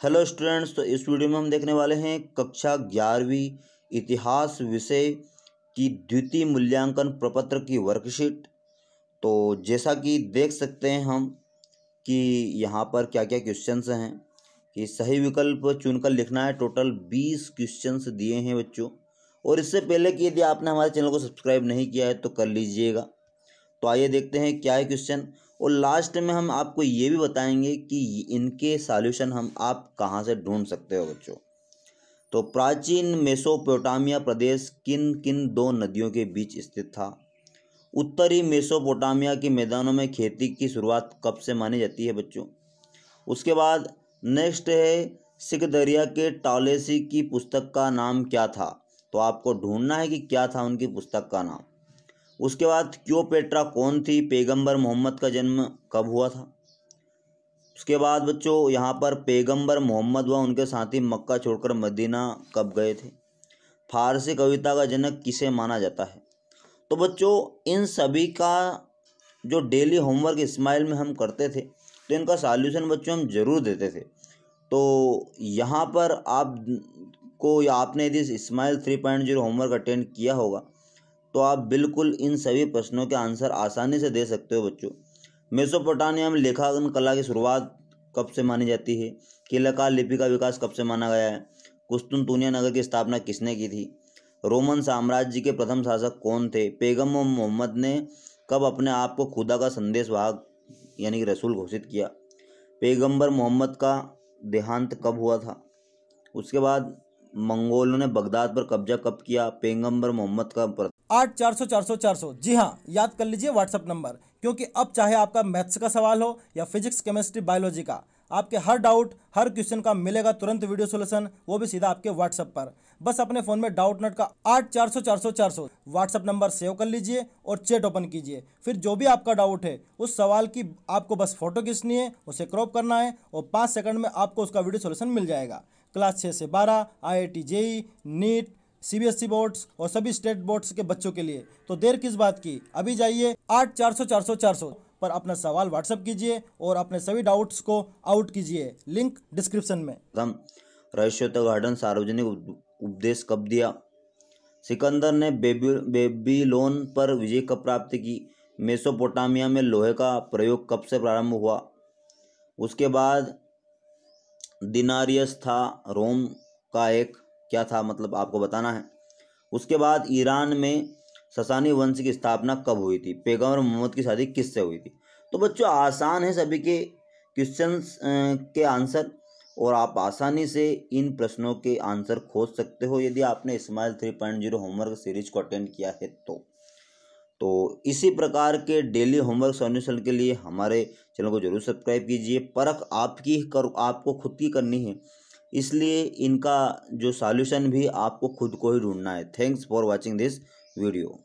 Hello students तो इस video में हम देखने वाले हैं कक्षा ग्यारहवीं इतिहास विषय की द्वितीय मूल्यांकन प्रपत्र की वर्कशीट तो जैसा कि देख सकते हैं हम कि यहाँ पर क्या क्या क्वेश्चंस हैं, कि सही विकल्प चुनकर लिखना है टोटल बीस क्वेश्चंस दिए हैं बच्चों। और इससे पहले कि यदि आपने हमारे चैनल को सब्सक्राइब नहीं किया है तो कर लीजिएगा। तो आइए देखते हैं क्या है क्वेश्चन और लास्ट में हम आपको ये भी बताएँगे कि इनके सॉल्यूशन हम आप कहाँ से ढूंढ सकते हो बच्चों? तो प्राचीन मेसोपोटामिया प्रदेश किन किन दो नदियों के बीच स्थित था? उत्तरी मेसोपोटामिया के मैदानों में खेती की शुरुआत कब से मानी जाती है बच्चों? उसके बाद नेक्स्ट है सिख दरिया के टॉलेसी की पुस्तक का नाम क्या था? तो आपको ढूंढना है कि क्या था उनकी पुस्तक का नाम। उसके बाद क्योपेट्रा कौन थी? पैगंबर मोहम्मद का जन्म कब हुआ था? उसके बाद बच्चों, यहाँ पर पैगंबर मोहम्मद व उनके साथी मक्का छोड़कर मदीना कब गए थे? फारसी कविता का जनक किसे माना जाता है? तो बच्चों, इन सभी का जो डेली होमवर्क इस्माइल में हम करते थे तो इनका सॉल्यूशन बच्चों हम ज़रूर देते थे। तो यहाँ पर आप को या आपने यदि smile three point zero homework attend किया होगा तो आप बिल्कुल इन सभी प्रश्नों के आंसर आसानी से दे सकते हो बच्चों। मेसोपोटामिया में लेखांकन कला की शुरुआत कब से मानी जाती है? किलाकार लिपि का विकास कब से माना गया है? कुस्तुनतुनिया नगर की स्थापना किसने की थी? रोमन साम्राज्य के प्रथम शासक कौन थे? पेगम मोहम्मद ने कब अपने आप को खुदा का संदेश वाहक यानी कि रसूल घोषित किया? पैगंबर मोहम्मद का देहांत कब हुआ था? उसके बाद मंगोलों ने बगदाद पर कब्जा कब किया? पैगंबर मोहम्मद का आठ चार सौ चार सौ चार सौ। जी हाँ याद कर लीजिए व्हाट्सअप नंबर, क्योंकि अब चाहे आपका मैथ्स का सवाल हो या फिजिक्स, केमिस्ट्री, बायोलॉजी का, आपके हर डाउट, हर क्वेश्चन का मिलेगा तुरंत वीडियो सोल्यूशन, वो भी सीधा आपके व्हाट्सएप पर। बस अपने फ़ोन में डाउट नट का आठ चार सौ चार सौ चार सौ व्हाट्सअप नंबर सेव कर लीजिए और चैट ओपन कीजिए। फिर जो भी आपका डाउट है, उस सवाल की आपको बस फ़ोटो खींचनी है, उसे क्रॉप करना है और पाँच सेकंड में आपको उसका वीडियो सोल्यूशन मिल जाएगा। क्लास छः से बारह I I T JEE, NEET CBSE boards और सभी स्टेट बोर्ड्स के बच्चों के लिए। तो देर किस बात की? अभी जाइए आठ चार सौ चार सौ चार सौ पर अपना सवाल व्हाट्सएप कीजिए और अपने सभी डाउट्स को आउट कीजिए। लिंक डिस्क्रिप्शन में। हम रहस्योत्तर गार्डन सार्वजनिक उपदेश कब दिया? सिकंदर ने बेबी, बेबीलोन पर विजय कब प्राप्त की? मेसोपोटामिया में लोहे का प्रयोग कब से प्रारंभ हुआ? उसके बाद दिनारियस था रोम का एक क्या था मतलब आपको बताना है। उसके बाद ईरान में ससानी वंश की स्थापना कब हुई थी? पैगंबर मोहम्मद की शादी किससे हुई थी? तो बच्चों, आसान है सभी के क्वेश्चंस के आंसर और आप आसानी से इन प्रश्नों के आंसर खोज सकते हो। यदि आपने smile three point zero homework series को अटेंड किया है तो। तो इसी प्रकार के डेली होमवर्क सॉल्यूशन के लिए हमारे चैनल को ज़रूर सब्सक्राइब कीजिए। परख आपकी कर, आपको खुद की करनी है। इसलिए इनका जो सॉल्यूशन भी आपको खुद को ही ढूंढना है। Thanks for watching this video